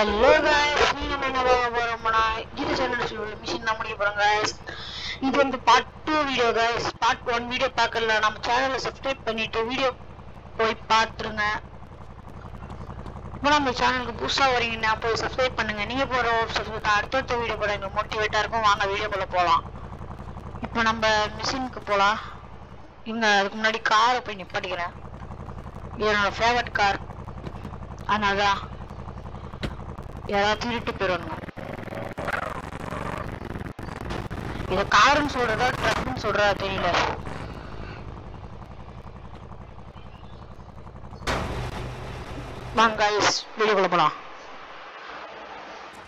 Hello guys நீ என்ன பார்க்க போறோம்னா இது சேனல் உள்ள மிஷின் தான் முடிய போறோம் guys. இது வந்து part two video guys part one video பார்க்கல. நம்ம சேனலை சப்ஸ்கிரைப் பண்ணிட்டு வீடியோ போய் பார்த்துருங்க. இப்போ நம்ம சேனலுக்கு புதுசாக வரீங்கன்னா போய் சப்ஸ்கிரைப் பண்ணுங்க. நீங்க போற சப்ஸ்கிரைப் அடுத்தடுத்த வீடியோ போட எங்களுக்கு மோட்டிவேட்டா இருக்கும். வாங்க வீடியோக்குள்ள போகலாம் இப்போ நம்ம மிஷினுக்கு போகலாம் இங்கே அதுக்கு முன்னாடி காரை போய் நிப்பாட்டிக்கிறேன். இது என்னோட ஃபேவரட் கார் அதனால தான் திருட்டு போயிடணும் இத காருன்னு சொல்றதா ட்ரக்குன்னு சொல்றதா தெரியல வாங்க கைஸ் வீடியோக்குள்ள போலாம்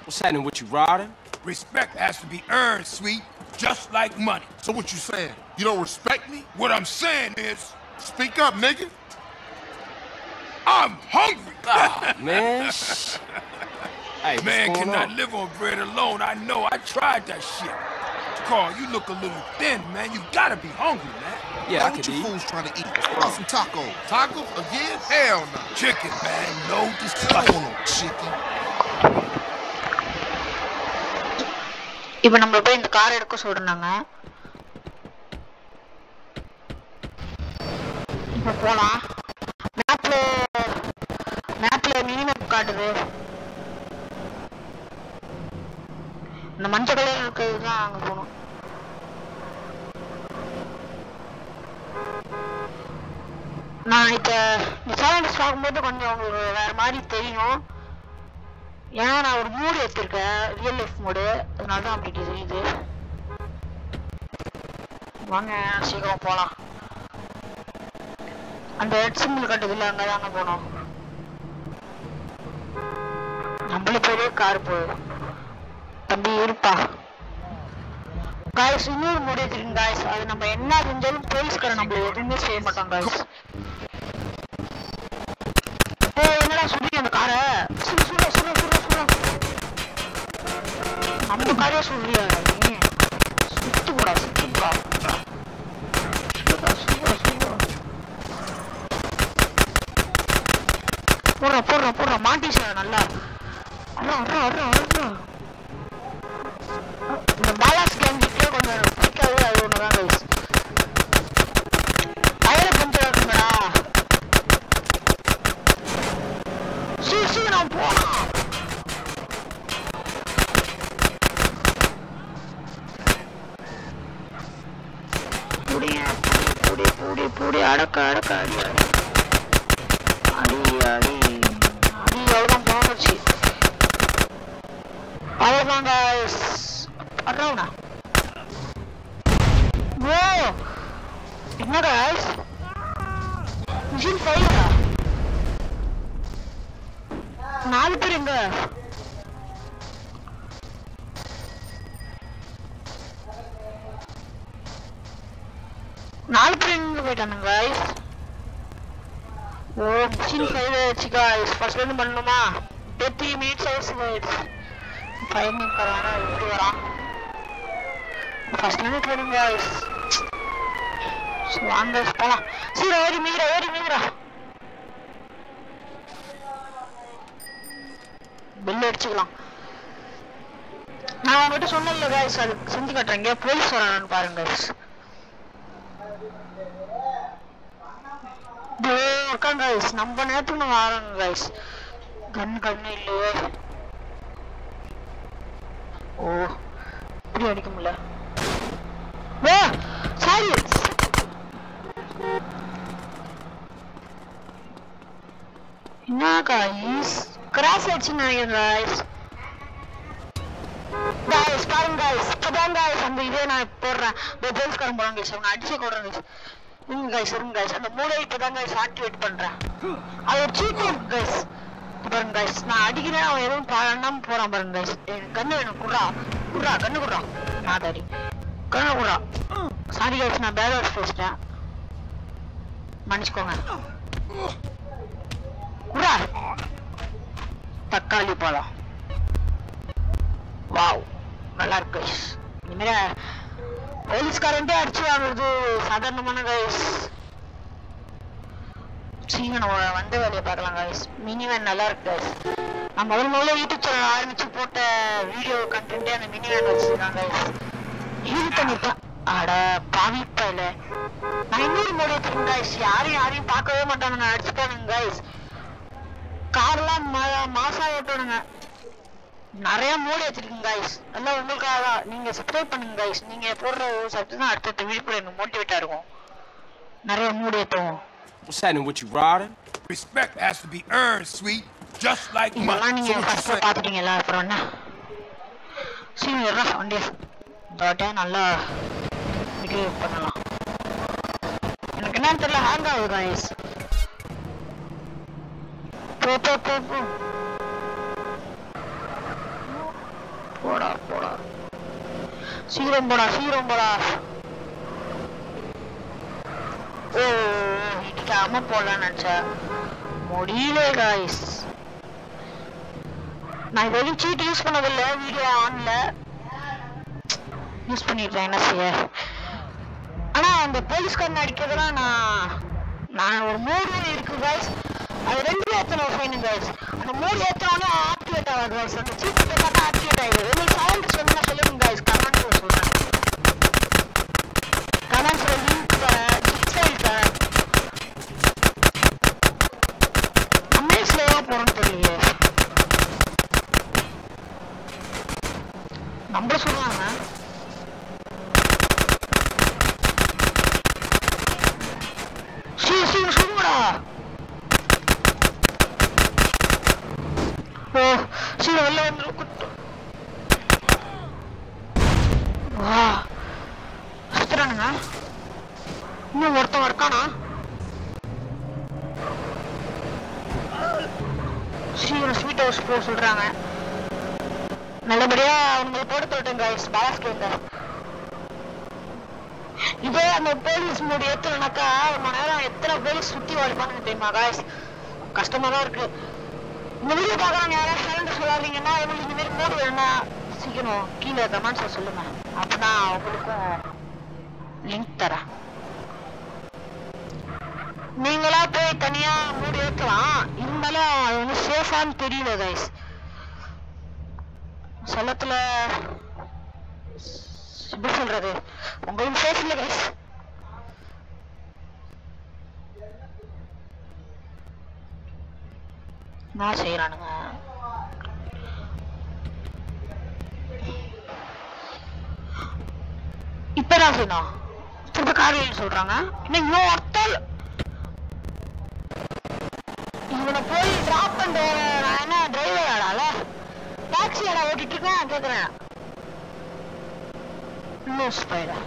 What's happening with you, Ryder? Respect has to be earned, sweet, just like money. So what you saying? You don't respect me? What I'm saying is, Speak up, nigga. I'm hungry. Ah, man. shh. hey, what's Man going cannot on? live on bread alone. I know. I tried that shit. Carl, you look a little thin, man. You gotta be hungry, man. Yeah, I what could you eat. fools trying to eat? Want some tacos? Tacos again? Hell no. Chicken, man. No I don't discussion. want no chicken. இப்போ நம்ம போய் இந்த car எடுக்க சொல்றாங்க இப்போ போலாம் மேப்ல மேப்ல மினிமேப் காட்டுது இந்த மஞ்சள் கலர் இருக்கிறது தான் அங்கே போகணும் நான் இப்போ இந்த சேனல்ஸ் பார்க்கும்போது கொஞ்சம் உங்களுக்கு வேறு மாதிரி தெரியும். ஏன்னா நான் ஒரு மூடு எடுத்திருக்கேன் ரியல் லைஃப் மூடு அதனால தான் அப்படி தெரியுது. வாங்க சீக்கிரம் போகலாம் அந்த ரெட் சிம்பிள் கட்டுதுல அங்கே தாங்க போனோம். நம்மளுக்கு பெரிய கார் போயிடும் தம்பி இருப்பா. காய்ஸ் இன்னொரு மூடு எடுத்துருங்க காய்ஸ் அது நம்ம என்ன செஞ்சாலும் போலீஸ்காரன் நம்மள எதுவுமே செய்ய மாட்டோம் காய்ஸ் ஏ என்னடா சுடி அந்த காரை? சுடு சுடு சுடு சுடு சுடு அந்த காரே சுடுறியா நீ? சுத்து போடா சுத்து போடா. போடுறா போடுறா போடுறா. மாட்டிச்சா நல்லா. அண்ணா அண்ணா அண்ணா அண்ணா அவ்வளோதான் போனச்சு அவ்வளோதான் guys அட்ரவுனா Ignore என்ன guys மிஷின் ஃபெயிலா நாலு பேர் எங்க? நாலு பேர் எங்க போயிட்டானுங்க guys? ஓ மிஷின் ஃபெயில் ஆயிடுச்சு guys. ஃபர்ஸ்ட் இருந்து பண்ணணுமா? த்ரீ மினிட்ஸ் ஆயிடுச்சு guys. ஃபைவ் மினிட்ஸ் வரானா எப்படி வரான். ஃபர்ஸ்ட் மினிட் வரும் guys. வாங்க போலாம். சீரா ஏறி மீரா ஏறி மீறா பெல் அடிச்சுக்கலாம். நான் உங்ககிட்ட சொன்னல guys அது செஞ்சு கட்டுறேங்க போலீஸ் வரானு பாருங்க கைஸ் உட்காந்து நம்ம நேரத்துக்கு நம்ம வரோங்க கைஸ் கண் கண்ணு இல்லையே. ஓ இப்படி அடிக்க முடியல ஓ சாரி என்ன guys கிராஸ் ஆயிடுச்சுன்னு நினைக்கிறேன் guys. Guys பாருங்க guys. இப்பதான் guys. அந்த இதே நான் போடுறேன். இந்த காரம் போறாங்க guys. அவனை அடிச்சு கொடுறேன் guys. இருங்க guys இருங்க guys. அந்த மூளை இப்பதான் guys ஆக்டிவேட் பண்றேன். அது ஒரு சீட் guys. பாருங்க guys. நான் அடிக்கிறேன் அவன் எதுவும் பண்ணாம போறான் பாருங்க guys. எனக்கு கண்ணு வேணும். குடுறா குடுறா கண்ணு குடுறா. நான் தடி கண்ணு குடுறா. Sorry guys. நான் பேட் வாட்ச் பேசிட்டேன். மன்னிச்சுக்கோங்க. குடுறா தக்காளி பழம். வாவ் நல்லா இருக்கு. இனிமேல போலீஸ்காரன்ட்டே அடிச்சு வாங்குறது சாதாரணமான கைஸ் சீங்க நம்ம வந்த வேலையை பார்க்கலாம் கைஸ் மினி வேன் நல்லா இருக்கு கைஸ் நான் முதல் முதல்ல யூடியூப் சேனல் ஆரம்பிச்சு போட்ட வீடியோ கண்டென்ட்டே அந்த மினி வேன் வச்சிருக்காங்க ஹீல் பண்ணிருப்பேன் அட பாவிப்பா இல்ல நான் இன்னொரு மோடி வச்சிருக்கேன் கைஸ் யாரையும் யாரையும் பார்க்கவே மாட்டாங்க. நான் அடிச்சுட்டானுங்க கைஸ் கார்லாம் மாசா ஓட்டணுங்க நிறைய மூடி வச்சிருக்கேன் கைஸ் எல்லாம் உங்களுக்காக தான். நீங்க சப்ஸ்கிரைப் பண்ணுங்க கைஸ் நீங்க போடுற ஒரு சப்ஸ்கிரைப் தான் அடுத்தடுத்த வீடியோ எனக்கு மோட்டிவேட்டா இருக்கும். நிறைய மூடி ஏற்றுவோம் What's happening with you, Rodden? Respect has to be earned, sweet. Just like இதெல்லாம் money. நீங்க ஃபர்ஸ்ட் say? பாத்துட்டீங்கல்ல அப்புறம் என்ன? சீனியர்ரா வண்டியா. தோட்டே நல்லா வீடியோ பண்ணலாம். எனக்கு என்னன்னு தெரியல ஹேங் ஆகுது கைஸ் போ போ போ போ போடா போடா. சீக்கிரம் போடா சீக்கிரம் போடா. ஓ இடிக்காம போடலாம்னு நினச்சேன். முடியல காய்ஸ் நான் இது வரைக்கும் சீட் யூஸ் பண்ணதில்லை வீடியோ ஆன்ல யூஸ் பண்ணிடுறேன் என்ன செய்ய? ஆனா அந்த போலீஸ்காரன் அடிக்கிறதுலாம் நான் நான் ஒரு மூணு இருக்கு காய்ஸ் அது ரெண்டு எத்தனை ஃபைனு காய்ஸ் அந்த மூணு ஏத்தனோடனே ஆக்டிவேட் ஆகாது கைஸ் அந்த சீட் பார்த்தா ஆக்டிவேட் ஆகிடுது உங்களுக்கு சவுண்ட் சொன்னால் சொல்லுங்க கைஸ் கமெண்ட்ல சொல்றேன். கமெண்ட்ஸ்ல லிங்க் தரேன் ஜிக்ஸைல் தரேன் அம்மே தெரியலையே. நம்மள சொல்லுவாங்க. ஓ சீ வெளில வந்து குட்டு. வா. சுத்துறானுங்க இன்னும் ஒருத்தன் இருக்கானா? சீக்கிரம் ஸ்வீட் ஹவுஸ் போ சொல்றாங்க. நல்லபடியா அவங்களை போட்டு தொட்டேன் கைஸ் இதே அந்த போலீஸ் மூடி ஏத்தலனாக்கா ஒரு மணி நேரம் எத்தனை போலீஸ் சுத்தி வளைப்பானுங்க தெரியுமா காய்ஸ் கஷ்டமா தான் இருக்கு. இந்த வீடியோ பார்க்கறவங்க யாராவது சேனல் சொல்லாதீங்கன்னா உங்களுக்கு இந்த மாதிரி மூடு வேணும்னா சீக்கிரம் கீழே கமெண்ட்ஸ்ல சொல்லுங்க. அப்பதான் உங்களுக்கும் லிங்க் தரேன். நீங்களா போய் தனியா மூடி ஏற்றலாம் இருந்தாலும் அது வந்து சேஃபான்னு தெரியல கைஸ் செல்லத்துல எப்படி சொல்றது? உங்களுக்கு சேஃப் இல்லை கைஸ் நான் செய்யறானுங்க இப்ப செய்யணும் திரும்ப காரியம் சொல்றாங்க. இன்னும் இவன் ஒருத்தல் இவனை போய் டிராப் பண்ற என்ன டிரைவர் ஆடால டாக்ஸி ஆடா ஓட்டிட்டு இருக்கேன் கேக்குறேன். லூஸ் ஸ்பைடா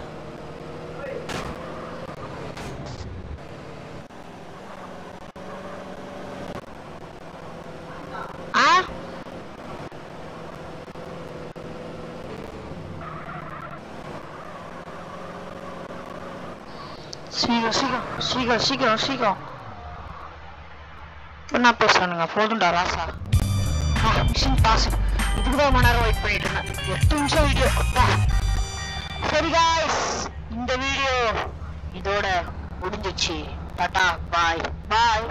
சீக்கிரம் சீக்கிரம் சீக்கிரம் சீக்கிரம் சீக்கிரம். என்ன பேசுறானுங்க போதும்டா ராசா. ஆ மிஷின் பாஸ் இதுக்கு தான் மணி நேரம் வெயிட் பண்ணிட்டு இருந்தேன். எட்டு நிமிஷம் வீடியோ அப்பா. சரி காய்ஸ் இந்த வீடியோ இதோட முடிஞ்சிச்சு டாடா பாய் பாய்